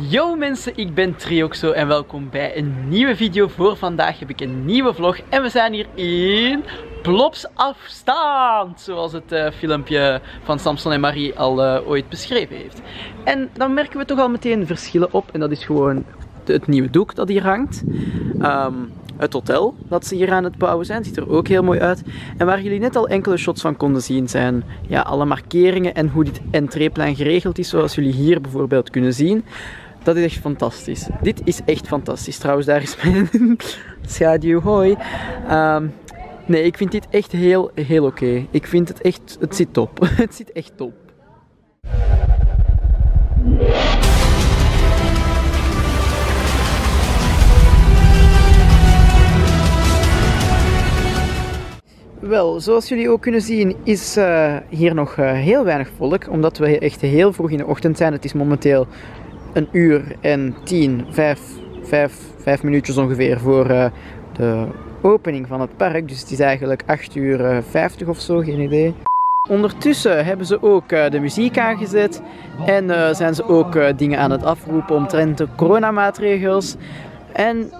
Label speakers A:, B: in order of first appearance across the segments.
A: Yo mensen, ik ben Trioxo en welkom bij een nieuwe video. Voor vandaag heb ik een nieuwe vlog en we zijn hier in Plops afstand, zoals het uh, filmpje van Samson en Marie al uh, ooit beschreven heeft. En dan merken we toch al meteen verschillen op en dat is gewoon het nieuwe doek dat hier hangt. Um, het hotel dat ze hier aan het bouwen zijn. Ziet er ook heel mooi uit. En waar jullie net al enkele shots van konden zien zijn ja, alle markeringen en hoe dit entreeplein geregeld is. Zoals jullie hier bijvoorbeeld kunnen zien. Dat is echt fantastisch. Dit is echt fantastisch. Trouwens, daar is mijn schaduw. Hoi. Um, nee, ik vind dit echt heel, heel oké. Ik vind het echt, het zit top. het zit echt top. Wel, zoals jullie ook kunnen zien is uh, hier nog uh, heel weinig volk, omdat we echt heel vroeg in de ochtend zijn. Het is momenteel een uur en tien, vijf, vijf, vijf minuutjes ongeveer voor uh, de opening van het park. Dus het is eigenlijk 8 uur 50 of zo, geen idee. Ondertussen hebben ze ook de muziek aangezet en zijn ze ook dingen aan het afroepen omtrent de coronamaatregels. En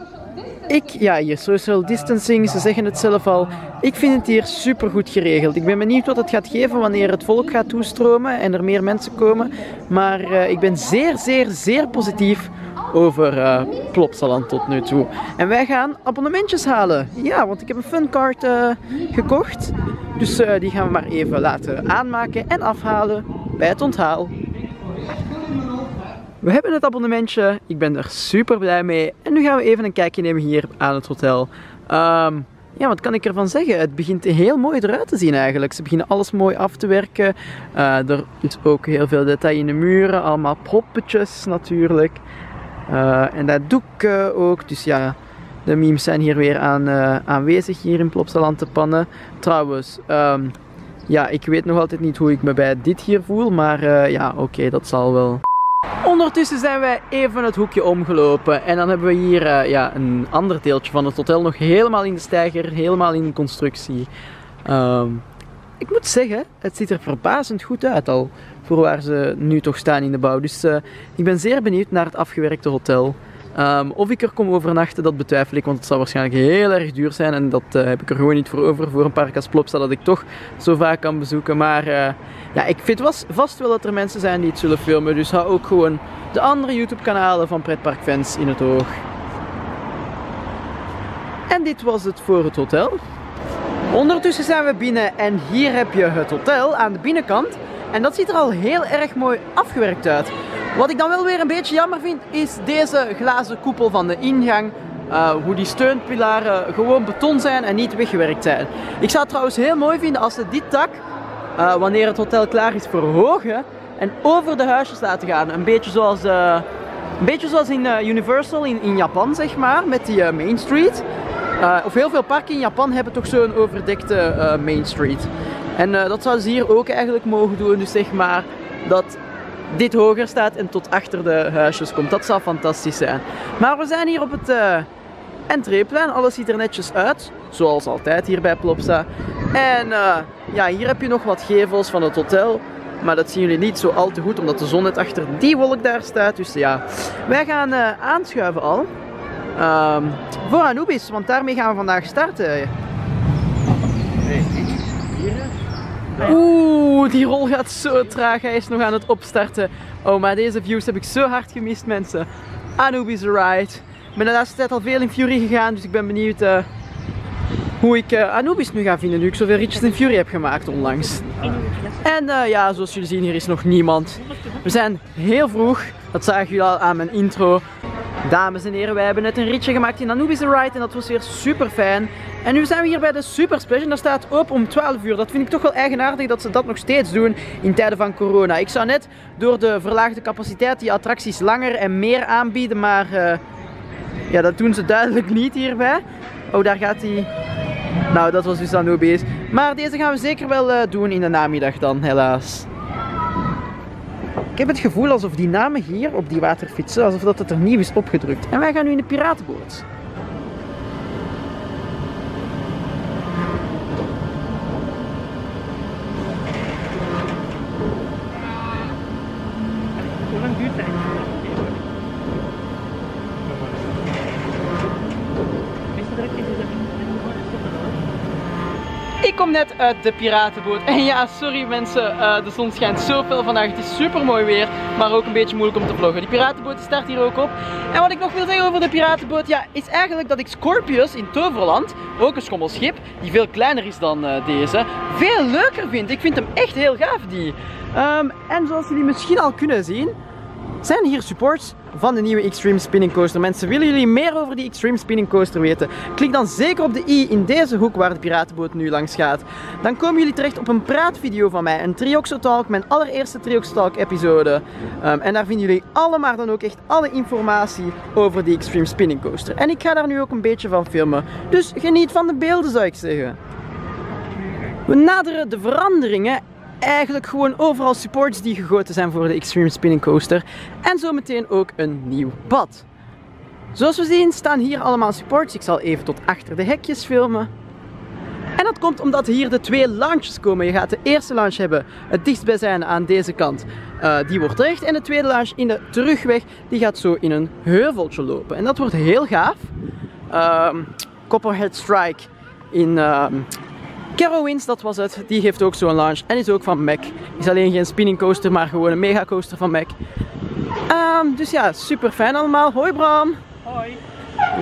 A: ik, ja, hier social distancing, ze zeggen het zelf al. Ik vind het hier super goed geregeld. Ik ben benieuwd wat het gaat geven wanneer het volk gaat toestromen en er meer mensen komen. Maar uh, ik ben zeer, zeer, zeer positief over uh, Plopsaland tot nu toe. En wij gaan abonnementjes halen. Ja, want ik heb een funcard uh, gekocht. Dus die gaan we maar even laten aanmaken en afhalen bij het onthaal. We hebben het abonnementje. Ik ben er super blij mee. En nu gaan we even een kijkje nemen hier aan het hotel. Um, ja, wat kan ik ervan zeggen? Het begint heel mooi eruit te zien eigenlijk. Ze beginnen alles mooi af te werken. Uh, er is ook heel veel detail in de muren. Allemaal poppetjes natuurlijk. Uh, en dat doek ook. Dus ja, de memes zijn hier weer uh, aanwezig hier in Plopsaland te pannen. Trouwens, um, ja, ik weet nog altijd niet hoe ik me bij dit hier voel. Maar ja, oké, dat zal wel. Ondertussen zijn wij even het hoekje omgelopen en dan hebben we hier uh, ja, een ander deeltje van het hotel nog helemaal in de steiger, helemaal in constructie. Um, ik moet zeggen, het ziet er verbazend goed uit al voor waar ze nu toch staan in de bouw. Dus uh, ik ben zeer benieuwd naar het afgewerkte hotel. Um, of ik er kom overnachten, dat betwijfel ik, want het zal waarschijnlijk heel erg duur zijn. En dat uh, heb ik er gewoon niet voor over voor een park als dat ik toch zo vaak kan bezoeken. Maar uh, ja, ik vind vast wel dat er mensen zijn die het zullen filmen. Dus hou ook gewoon de andere YouTube kanalen van Pretparkfans in het oog. En dit was het voor het hotel. Ondertussen zijn we binnen en hier heb je het hotel aan de binnenkant. En dat ziet er al heel erg mooi afgewerkt uit. Wat ik dan wel weer een beetje jammer vind, is deze glazen koepel van de ingang. Uh, hoe die steunpilaren gewoon beton zijn en niet weggewerkt zijn. Ik zou het trouwens heel mooi vinden als ze dit dak, uh, wanneer het hotel klaar is, verhogen en over de huisjes laten gaan. Een beetje zoals, uh, een beetje zoals in Universal in, in Japan, zeg maar, met die Main Street. of heel veel parken in Japan hebben toch zo'n overdekte Main Street. En dat zouden ze hier ook eigenlijk mogen doen. Dus zeg maar dat dit hoger staat en tot achter de huisjes komt. Dat zou fantastisch zijn. Maar we zijn hier op het uh, entreeplein. Alles ziet er netjes uit. Zoals altijd hier bij Plopsa. En uh, ja, hier heb je nog wat gevels van het hotel. Maar dat zien jullie niet zo al te goed, omdat de zon net achter die wolk daar staat. Dus ja, wij gaan uh, aanschuiven al. Um, voor Anubis, want daarmee gaan we vandaag starten. Oeh, die rol gaat zo traag. Hij is nog aan het opstarten. Oh, maar deze views heb ik zo hard gemist, mensen. Anubis Ride. Ik ben de laatste tijd al veel in Fury gegaan, dus ik ben benieuwd uh, hoe ik uh, Anubis nu ga vinden, nu ik zoveel ritjes in Fury heb gemaakt onlangs. En uh, ja, zoals jullie zien, hier is nog niemand. We zijn heel vroeg, dat zagen jullie al aan mijn intro. Dames en heren, wij hebben net een ritje gemaakt in Anubis Ride en dat was weer super fijn. En nu zijn we hier bij de Super Splash en daar staat open om 12 uur. Dat vind ik toch wel eigenaardig dat ze dat nog steeds doen in tijden van corona. Ik zou net door de verlaagde capaciteit die attracties langer en meer aanbieden, maar uh, ja, dat doen ze duidelijk niet hierbij. Oh, daar gaat hij. Nou, dat was dus Anubis. Maar deze gaan we zeker wel uh, doen in de namiddag dan, helaas. Ik heb het gevoel alsof die namen hier op die waterfietsen, alsof dat het er nieuw is opgedrukt. En wij gaan nu in de piratenboot. Hoe lang duurt het Ik net uit de piratenboot. En ja, sorry mensen, uh, de zon schijnt zo fel vandaag. Het is super mooi weer, maar ook een beetje moeilijk om te vloggen. Die piratenboot start hier ook op. En wat ik nog wil zeggen over de piratenboot, ja, is eigenlijk dat ik Scorpius in Toverland, ook een schommelschip, die veel kleiner is dan uh, deze, veel leuker vind. Ik vind hem echt heel gaaf, die. Um, en zoals jullie misschien al kunnen zien, zijn hier supports van de nieuwe Extreme Spinning Coaster. Mensen, willen jullie meer over die Extreme Spinning Coaster weten? Klik dan zeker op de i in deze hoek waar de piratenboot nu langs gaat. Dan komen jullie terecht op een praatvideo van mij, een Trioxo Talk, mijn allereerste Trioxo Talk episode. Um, en daar vinden jullie allemaal dan ook echt alle informatie over die Extreme Spinning Coaster. En ik ga daar nu ook een beetje van filmen. Dus geniet van de beelden zou ik zeggen. We naderen de veranderingen eigenlijk gewoon overal supports die gegoten zijn voor de Extreme Spinning Coaster. En zometeen ook een nieuw pad. Zoals we zien staan hier allemaal supports. Ik zal even tot achter de hekjes filmen. En dat komt omdat hier de twee launches komen. Je gaat de eerste launch hebben, het dichtstbijzijnde aan deze kant. Uh, die wordt recht. En de tweede launch in de terugweg, die gaat zo in een heuveltje lopen. En dat wordt heel gaaf. Uh, Copperhead Strike in Carowinds, dat was het. Die heeft ook zo'n launch en is ook van Mac. Is alleen geen spinning coaster, maar gewoon een mega coaster van Mac. Um, dus ja, super fijn allemaal. Hoi Bram.
B: Hoi.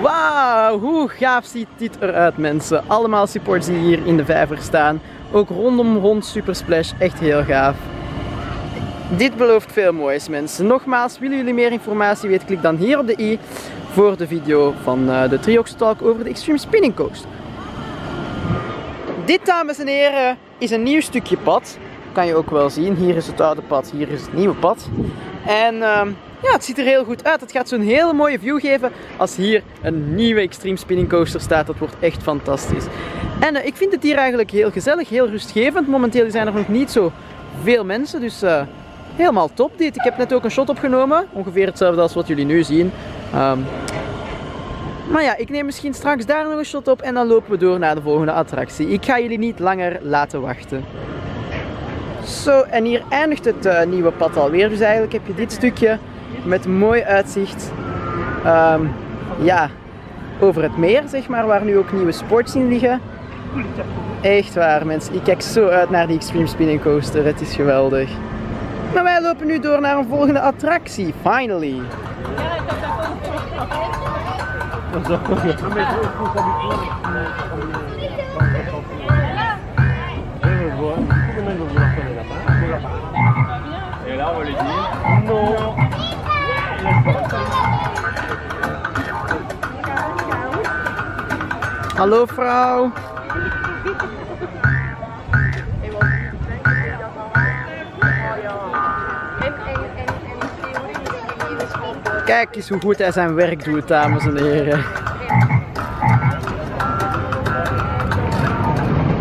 A: Wauw, hoe gaaf ziet dit eruit mensen. Allemaal supports die hier in de vijver staan. Ook rondom rond Super Splash, echt heel gaaf. Dit belooft veel moois mensen. Nogmaals, willen jullie meer informatie weten, klik dan hier op de i voor de video van uh, de Triox Talk over de Extreme Spinning Coaster. Dit, dames en heren, is een nieuw stukje pad. Kan je ook wel zien. Hier is het oude pad, hier is het nieuwe pad. En uh, ja, het ziet er heel goed uit. Het gaat zo'n hele mooie view geven als hier een nieuwe Extreme Spinning Coaster staat. Dat wordt echt fantastisch. En uh, ik vind het hier eigenlijk heel gezellig, heel rustgevend. Momenteel zijn er nog niet zo veel mensen, dus uh, helemaal top dit. Ik heb net ook een shot opgenomen, ongeveer hetzelfde als wat jullie nu zien. Um, maar ja, ik neem misschien straks daar nog een shot op en dan lopen we door naar de volgende attractie. Ik ga jullie niet langer laten wachten. Zo, en hier eindigt het uh, nieuwe pad alweer. Dus eigenlijk heb je dit stukje met mooi uitzicht. Um, ja, over het meer, zeg maar, waar nu ook nieuwe sports in liggen. Echt waar, mensen. Ik kijk zo uit naar die Extreme Spinning Coaster. Het is geweldig. Maar wij lopen nu door naar een volgende attractie. Finally.
B: Et là, on va lui dire non.
A: Hallo vrouw. Kijk eens hoe goed hij zijn werk doet, dames en heren.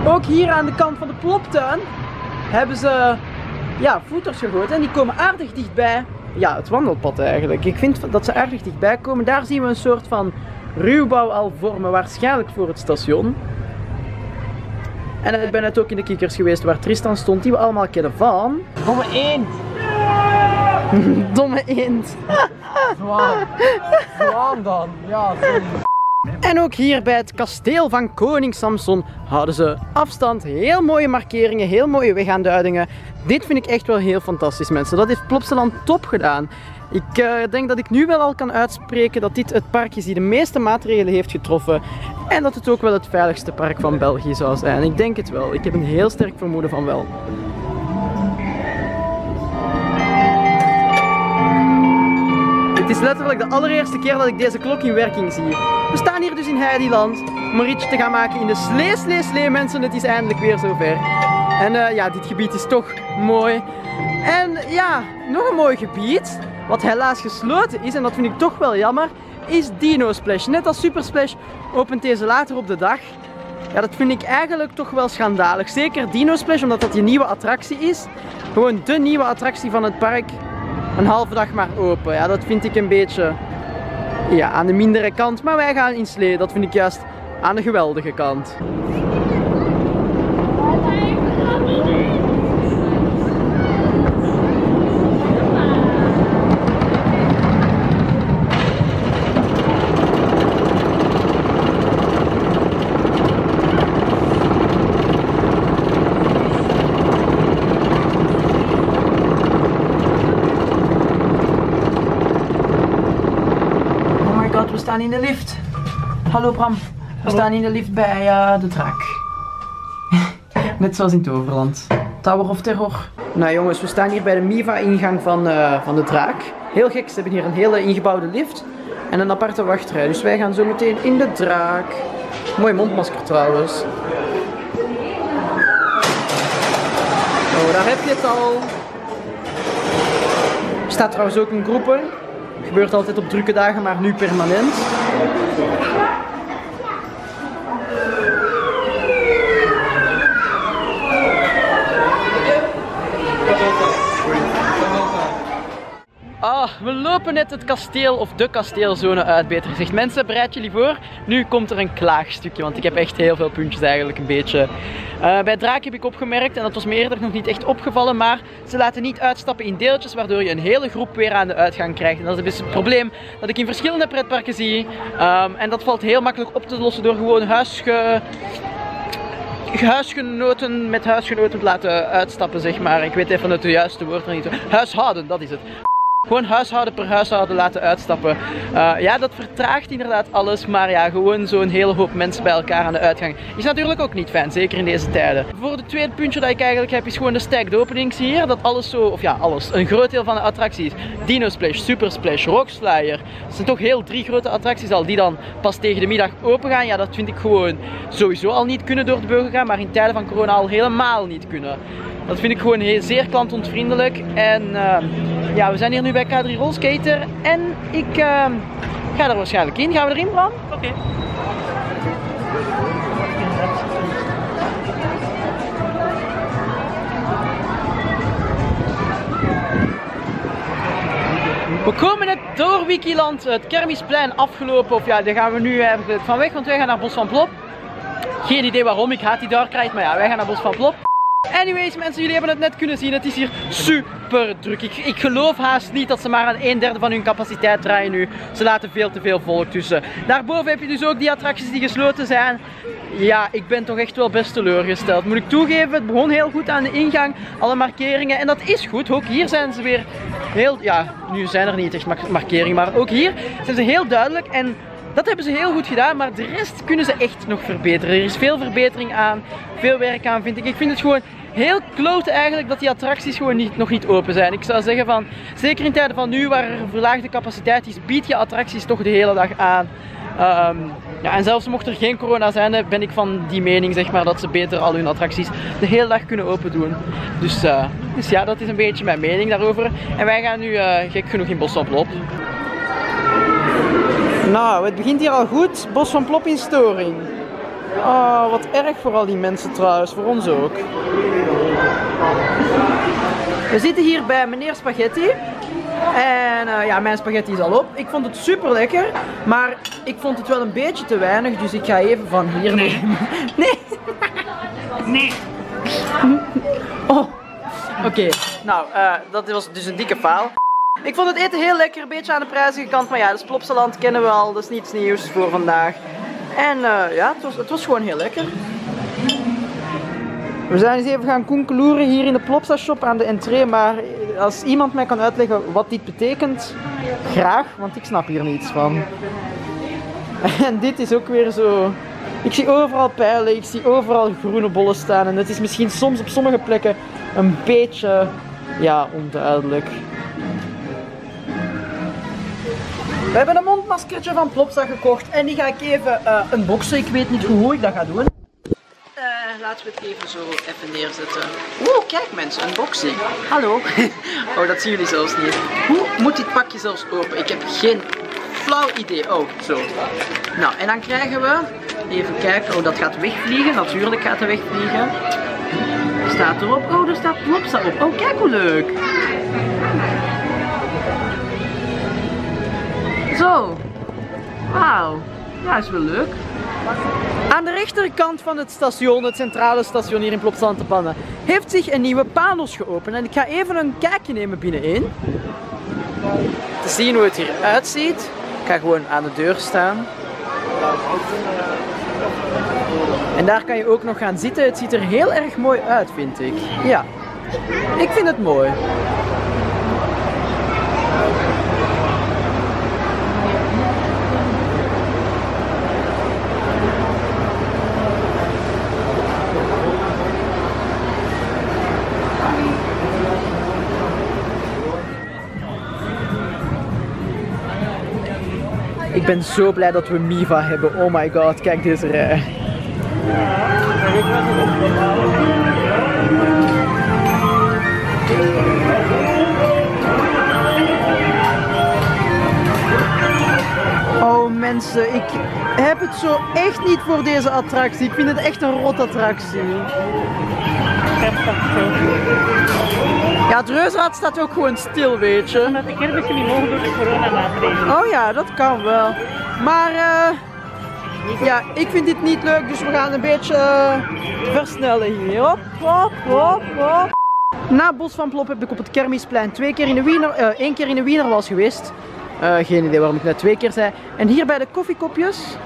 A: Ook hier aan de kant van de ploptuin hebben ze ja, voeters gegoten en die komen aardig dichtbij ja, het wandelpad eigenlijk. Ik vind dat ze aardig dichtbij komen. Daar zien we een soort van ruwbouw al vormen, waarschijnlijk voor het station. En ik ben net ook in de kikkers geweest waar Tristan stond, die we allemaal kennen van...
B: Domme eend!
A: Domme eend!
B: Zwaan! Zwaan dan! Ja, sorry.
A: En ook hier bij het kasteel van koning Samson houden ze afstand. Heel mooie markeringen, heel mooie wegaanduidingen. Dit vind ik echt wel heel fantastisch mensen. Dat heeft Plopsaland top gedaan. Ik uh, denk dat ik nu wel al kan uitspreken dat dit het park is die de meeste maatregelen heeft getroffen. En dat het ook wel het veiligste park van België zou zijn. Ik denk het wel. Ik heb een heel sterk vermoeden van wel. Is letterlijk de allereerste keer dat ik deze klok in werking zie. We staan hier dus in Heidiland om een ritje te gaan maken in de slee, slee, slee mensen. Het is eindelijk weer zover. En uh, ja, dit gebied is toch mooi. En ja, nog een mooi gebied, wat helaas gesloten is en dat vind ik toch wel jammer, is Dino Splash. Net als Super Splash opent deze later op de dag. Ja, dat vind ik eigenlijk toch wel schandalig. Zeker Dino Splash, omdat dat die nieuwe attractie is. Gewoon de nieuwe attractie van het park een halve dag maar open. Ja, dat vind ik een beetje ja, aan de mindere kant. Maar wij gaan in. Dat vind ik juist aan de geweldige kant. we staan in de lift. Hallo Bram. We staan in de lift bij eh, de draak. Net zoals in het Overland. Tower of Terror. Nou jongens, we staan hier bij de Miva-ingang van, eh, van de draak. Heel gek, ze hebben hier een hele ingebouwde lift en een aparte wachtrij. Dus wij gaan zo meteen in de draak. Mooi mondmasker trouwens. Oh, daar heb je het al. Er staat trouwens ook een groepen. Gebeurt altijd op drukke dagen, maar nu permanent. Ah, we lopen net het kasteel of de kasteelzone uit, beter gezegd. Mensen, bereid jullie voor. Nu komt er een klaagstukje, want ik heb echt heel veel puntjes eigenlijk een beetje. Uh, bij Draak heb ik opgemerkt, en dat was me eerder nog niet echt opgevallen, maar ze laten niet uitstappen in deeltjes, waardoor je een hele groep weer aan de uitgang krijgt. En dat is dus het probleem dat ik in verschillende pretparken zie. Um, en dat valt heel makkelijk op te lossen door gewoon huisge huisgenoten met huisgenoten te laten uitstappen, zeg maar. Ik weet even het juiste woord er niet. Huishouden, dat is het. Gewoon huishouden per huishouden laten uitstappen. Uh, ja, dat vertraagt inderdaad alles, maar ja, gewoon zo'n hele hoop mensen bij elkaar aan de uitgang is natuurlijk ook niet fijn, zeker in deze tijden. Voor het tweede puntje dat ik eigenlijk heb, is gewoon de stacked openings hier. Dat alles zo, of ja, alles, een groot deel van de attracties, Dino Splash, Super Splash, Rock Flyer, dat zijn toch heel drie grote attracties al die dan pas tegen de middag open gaan. Ja, dat vind ik gewoon sowieso al niet kunnen door de beugel gaan, maar in tijden van corona al helemaal niet kunnen. Dat vind ik gewoon heel, zeer klantontvriendelijk. En uh, ja, we zijn hier nu bij K3 Rollskater. En ik uh, ga er waarschijnlijk in. Gaan we erin, Bram?
B: Oké. Okay.
A: We komen net door Wikiland, het Kermisplein afgelopen. Of ja, daar gaan we nu eigenlijk van weg, want wij gaan naar Bos van Plop. Geen idee waarom, ik haat die dark ride, maar ja, wij gaan naar Bos van Plop. Anyways mensen, jullie hebben het net kunnen zien. Het is hier super druk. Ik, ik geloof haast niet dat ze maar aan een derde van hun capaciteit draaien nu. Ze laten veel te veel volk tussen. Daarboven heb je dus ook die attracties die gesloten zijn. Ja, ik ben toch echt wel best teleurgesteld. Moet ik toegeven, het begon heel goed aan de ingang. Alle markeringen. En dat is goed. Ook hier zijn ze weer heel... Ja, nu zijn er niet echt markeringen. Maar ook hier zijn ze heel duidelijk. En dat hebben ze heel goed gedaan, maar de rest kunnen ze echt nog verbeteren. Er is veel verbetering aan, veel werk aan vind ik. Ik vind het gewoon heel kloot eigenlijk dat die attracties gewoon niet, nog niet open zijn. Ik zou zeggen van, zeker in tijden van nu waar er verlaagde capaciteit is, bied je attracties toch de hele dag aan. Um, ja, en zelfs mocht er geen corona zijn, ben ik van die mening zeg maar, dat ze beter al hun attracties de hele dag kunnen open doen. Dus, uh, dus ja, dat is een beetje mijn mening daarover. En wij gaan nu uh, gek genoeg in Bos op Plop. Nou, het begint hier al goed. Bos van Plop in storing. Oh, wat erg voor al die mensen trouwens, voor ons ook. We zitten hier bij meneer Spaghetti. En uh, ja, mijn spaghetti is al op. Ik vond het super lekker, maar ik vond het wel een beetje te weinig, dus ik ga even van hier nemen. Nee.
B: Nee.
A: Oh. Oké, okay. nou, uh, dat was dus een dikke faal. Ik vond het eten heel lekker, een beetje aan de prijzige kant, maar ja, dat Plopsaland kennen we al, dat is niets nieuws voor vandaag. En uh, ja, het was, het was gewoon heel lekker. We zijn eens even gaan koenkeloeren hier in de Plopsa shop aan de entree, maar als iemand mij kan uitleggen wat dit betekent, graag, want ik snap hier niets van. En dit is ook weer zo... Ik zie overal pijlen, ik zie overal groene bollen staan en het is misschien soms op sommige plekken een beetje, ja, onduidelijk. We hebben een mondmaskertje van Plopsa gekocht en die ga ik even uh, unboxen. Ik weet niet hoe ik dat ga doen. Uh, laten we het even zo even neerzetten. Oeh, kijk mensen, unboxing. Hallo. oh, dat zien jullie zelfs niet. Hoe moet dit pakje zelfs open? Ik heb geen flauw idee. Oh, zo. Nou, en dan krijgen we, even kijken, oh dat gaat wegvliegen. Natuurlijk gaat het wegvliegen. Staat erop, oh er staat Plopsa op. Oh, kijk hoe leuk. Zo. Wauw. Ja, is wel leuk. Aan de rechterkant van het station, het centrale station hier in Plopsalantepannen, heeft zich een nieuwe panos geopend. En ik ga even een kijkje nemen binnenin. Te zien hoe het hier uitziet. Ik ga gewoon aan de deur staan. En daar kan je ook nog gaan zitten. Het ziet er heel erg mooi uit, vind ik. Ja, ik vind het mooi. Ik ben zo blij dat we Miva hebben. Oh my god, kijk deze rij. Oh mensen, ik heb het zo echt niet voor deze attractie. Ik vind het echt een rot attractie. Ja, het reuzenrad staat ook gewoon stil, weet je.
B: Omdat de kermissen niet mogen door de coronamaatregelen.
A: Oh ja, dat kan wel. Maar eh, ja, ik vind dit niet leuk, dus we gaan een beetje eh, versnellen hier. Hop, hop, hop, hop. Na Bos van Plop heb ik op het Kermisplein twee keer in de Wiener, eh, één keer in de Wiener was geweest. Geen idee waarom ik net twee keer zei. En hier bij de koffiekopjes,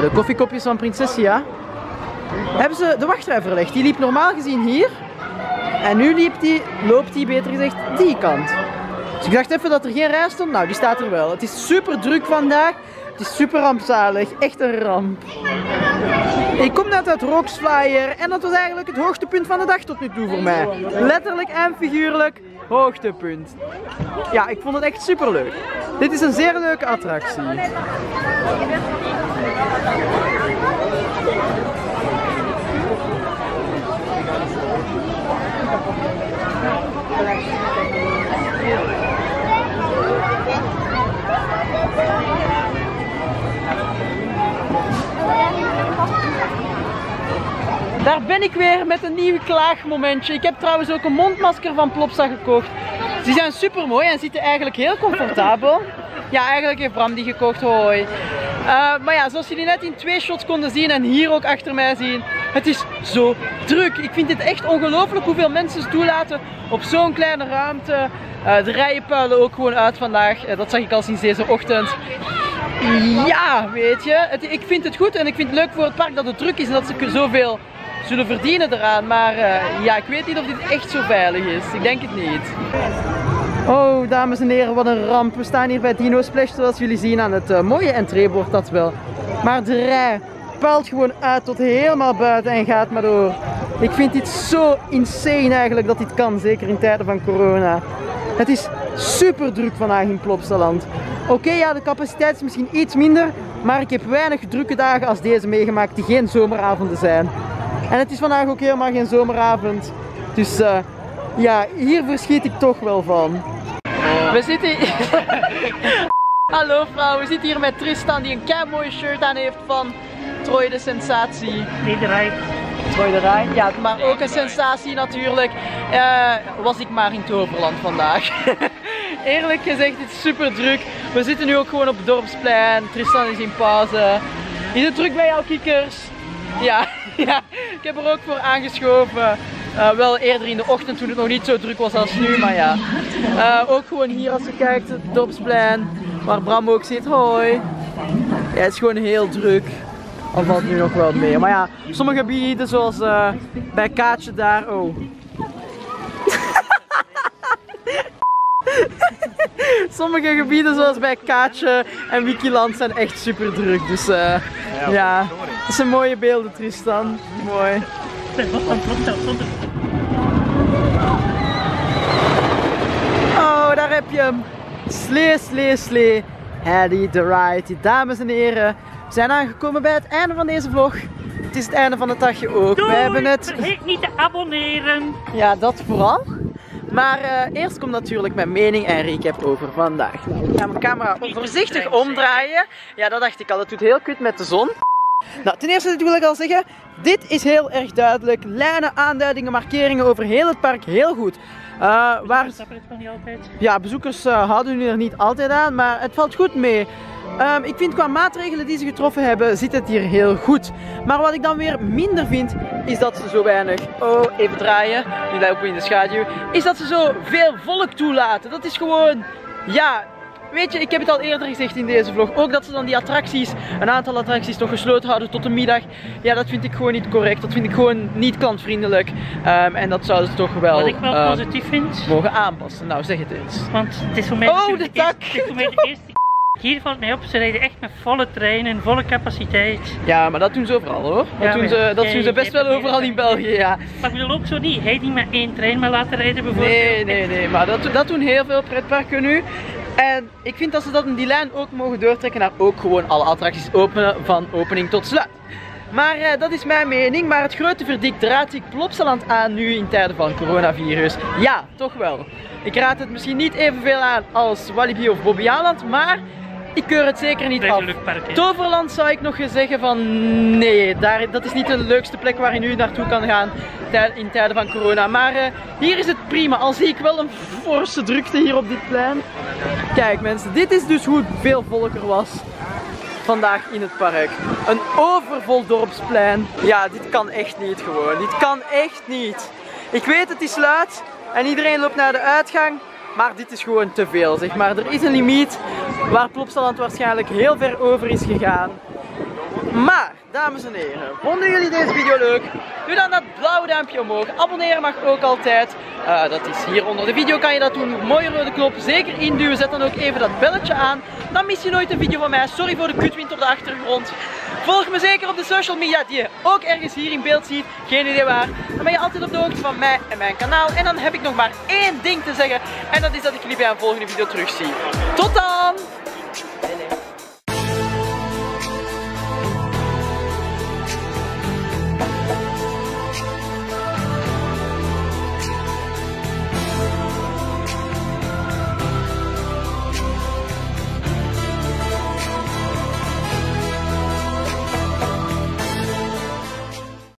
A: de koffiekopjes van Prinsessia, hebben ze de wachtrij verlegd. Die liep normaal gezien hier. En nu loopt die beter gezegd die kant. Dus ik dacht even dat er geen rij stond. Nou, die staat er wel. Het is super druk vandaag. Het is super rampzalig. Echt een ramp. Ik kom net uit Rocksflyer en dat was eigenlijk het hoogtepunt van de dag tot nu toe voor mij. Letterlijk en figuurlijk hoogtepunt. Ja, ik vond het echt super leuk. Dit is een zeer leuke attractie. Daar ben ik weer met een nieuw klaagmomentje. Ik heb trouwens ook een mondmasker van Plopsa gekocht. Die zijn super mooi en zitten eigenlijk heel comfortabel. Ja, eigenlijk heeft Bram die gekocht, hoi. Eh, maar ja, zoals jullie net in twee shots konden zien en hier ook achter mij zien, het is zo druk. Ik vind het echt ongelooflijk hoeveel mensen toelaten op zo'n kleine ruimte. Eh, de rijen puilen ook gewoon uit vandaag. Eh, dat zag ik al sinds deze ochtend. Ja, weet je, ik vind het goed en ik vind het leuk voor het park dat het druk is en dat ze zoveel zullen verdienen eraan. Maar eh, ja, ik weet niet of dit echt zo veilig is. Ik denk het niet. Oh, dames en heren, wat een ramp. We staan hier bij Dino Splash, zoals jullie zien aan het eh, mooie entreebord, dat wel. Maar de rij puilt gewoon uit tot helemaal buiten en gaat maar door. Ik vind dit zo insane eigenlijk dat dit kan, zeker in tijden van corona. Het is super druk vandaag in Plopsaland. Oké, ja, de capaciteit is misschien iets minder, maar ik heb weinig drukke dagen als deze meegemaakt die geen zomeravonden zijn. En het is vandaag ook helemaal geen zomeravond. Dus eh, ja, hier verschiet ik toch wel van. We zitten hier... Hallo vrouw, we zitten hier met Tristan die een kei mooie shirt aan heeft van Troy de Sensatie.
B: Nederrijk.
A: Troy de Rijn, ja, maar ook een sensatie natuurlijk. Eh, was ik maar in Toverland vandaag. Eerlijk gezegd, het is super druk. We zitten nu ook gewoon op het dorpsplein. Tristan is in pauze. Is het druk bij jou, kikkers? Ja, ja, ik heb er ook voor aangeschoven. Eh, wel eerder in de ochtend toen het nog niet zo druk was als nu, maar ja. Eh, ook gewoon hier als je kijkt, het dorpsplein, waar Bram ook zit. Hoi. Ja, het is gewoon heel druk. Al valt nu nog wel mee. Maar ja, sommige gebieden zoals eh, bij Kaatje daar. Oh. sommige gebieden zoals bij Kaatje en Wikiland zijn echt super druk. Dus eh, ja, dat zijn mooie beelden Tristan. Mooi. Oh, daar heb je hem. Slee, slee, slee. Haddy the Ride. Dames en heren, we zijn aangekomen bij het einde van deze vlog. Het is het einde van het dagje ook.
B: Doei!
A: We hebben het
B: Vergeet niet te abonneren.
A: Ja, dat vooral. Maar eh, eerst komt natuurlijk mijn mening en recap over vandaag. Nou, ik ga mijn camera voorzichtig omdraaien. Ja, dat dacht ik al. Het doet heel kut met de zon. Nou, ten eerste wil ik al zeggen, dit is heel erg duidelijk. Lijnen, aanduidingen, markeringen over heel het park, heel goed. Eh, waar,
B: Dat het van niet altijd.
A: ja, bezoekers eh, houden nu er niet altijd aan, maar het valt goed mee. Ehm, ik vind qua maatregelen die ze getroffen hebben, zit het hier heel goed. Maar wat ik dan weer minder vind, is dat ze zo weinig... Oh, even draaien. Nu lopen we in de schaduw. Is dat ze zo veel volk toelaten. Dat is gewoon... Ja, weet je, ik heb het al eerder gezegd in deze vlog. Ook dat ze dan die attracties, een aantal attracties toch gesloten houden tot de middag. Ja, dat vind ik gewoon niet correct. Dat vind ik gewoon niet klantvriendelijk. Ehm, en dat zouden ze toch wel...
B: Wat ik wel
A: ehm,
B: positief vind.
A: mogen aanpassen. Nou, zeg het eens.
B: Want het is voor mij
A: Oh, de tak.
B: eerste- het is voor mij de eerste Hier valt mij op, ze rijden echt met volle treinen, volle capaciteit.
A: Ja, maar dat doen ze overal hoor. Dat,
B: Ja,
A: doen, ze, dat doen ze best wel overal in België, ja.
B: Maar ik bedoel ook zo niet, hij niet met één trein maar laten rijden bijvoorbeeld.
A: Nee, nee, nee, maar dat, dat doen heel veel pretparken nu. En ik vind dat ze dat in die lijn ook mogen doortrekken naar ook gewoon alle attracties openen van opening tot sluit. Maar eh, dat is mijn mening. Maar het grote verdict raad ik Plopsaland aan nu in tijden van coronavirus. Ja, toch wel. Ik raad het misschien niet evenveel aan als Walibi of Bobbejaanland, maar ik keur het zeker niet af.
B: luchtpark.
A: Toverland zou ik nog zeggen van nee, daar, dat is niet de leukste plek waar je nu naartoe kan gaan tij- in tijden van corona. Maar eh, hier is het prima, al zie ik wel een forse drukte hier op dit plein. Kijk mensen, dit is dus hoe veel volk er was vandaag in het park. Een overvol dorpsplein. Ja, dit kan echt niet gewoon. Dit kan echt niet. Ik weet het is luid en iedereen loopt naar de uitgang. Maar dit is gewoon te veel, zeg maar. Er is een limiet waar Plopsaland waarschijnlijk heel ver over is gegaan. Maar, dames en heren, vonden jullie deze video leuk? Doe dan dat blauwe duimpje omhoog. Abonneren mag ook altijd. Eh, dat is hier onder de video kan je dat doen. Mooie rode knop, zeker induwen. Zet dan ook even dat belletje aan. Dan mis je nooit een video van mij. Sorry voor de kutwind op de achtergrond. Volg me zeker op de social media die je ook ergens hier in beeld ziet. Geen idee waar. Dan ben je altijd op de hoogte van mij en mijn kanaal. En dan heb ik nog maar één ding te zeggen. En dat is dat ik jullie bij een volgende video terugzie. Tot dan!